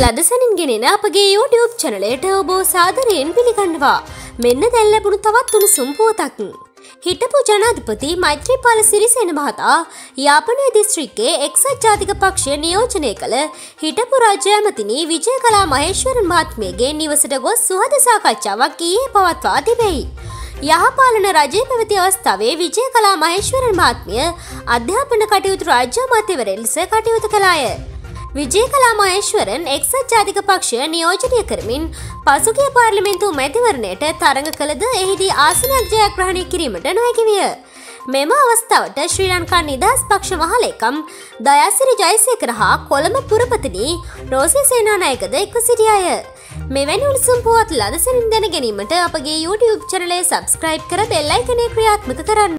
ලදසනින් ගෙනෙන අපගේ YouTube චනලයට ඔබෝ සාදරයෙන් පිළිගන්නවා. මෙන්න දැන් ලැබුණු තවත් උණුසුම් පුවතක්. හිටපු ජනාධිපති මෛත්‍රීපාල සිරිසේන මහතා යාපනය දිස්ත්‍රික්කේ එක්සත් ජාතික පක්ෂය නියෝජනය කළ හිටපු රාජ්‍ය ඇමතිනි විජයකලා මහේශ්වරන් මහත්මියගේ නිවසට ගොස් සුහද සාකච්ඡාවක් ඊයේ පවත්වා තිබෙයි. යහපාලන රජය පැවති අවස්ථාවේ විජය කලා මහේශ්වරන් මහත්මිය අධ්‍යාපන කටයුතු රාජ්‍ය අමාත්‍යවරයන් ලෙස කටයුතු කළාය. විජය කලා මහේශ්වරන් එක්සත් ජාතික පක්ෂය නියෝජනය කරමින් පසුගිය පාර්ලිමෙන්තු මැතිවරණයට තරඟ කළද එහිදී ආසනයක් ජයග්‍රහණය කිරීමට නොහැකි විය. මෙම අවස්ථාවට ශ්‍රී ලංකා නිදහස් පක්ෂ මහලේකම් දයාසිරි ජයසේකර හා කොළඹ පුරපතිනී රෝසි සේනානායකද එක්ව සිටියාය. මෙවැනි උණුසුම් පුවත් ලදසනින් දැන ගැනීමට අපගේ YouTube චනලය සබස්ක්‍රයිබ් කර බෙල්ලයිකනේ ක්‍රියාත්මක කරන්න.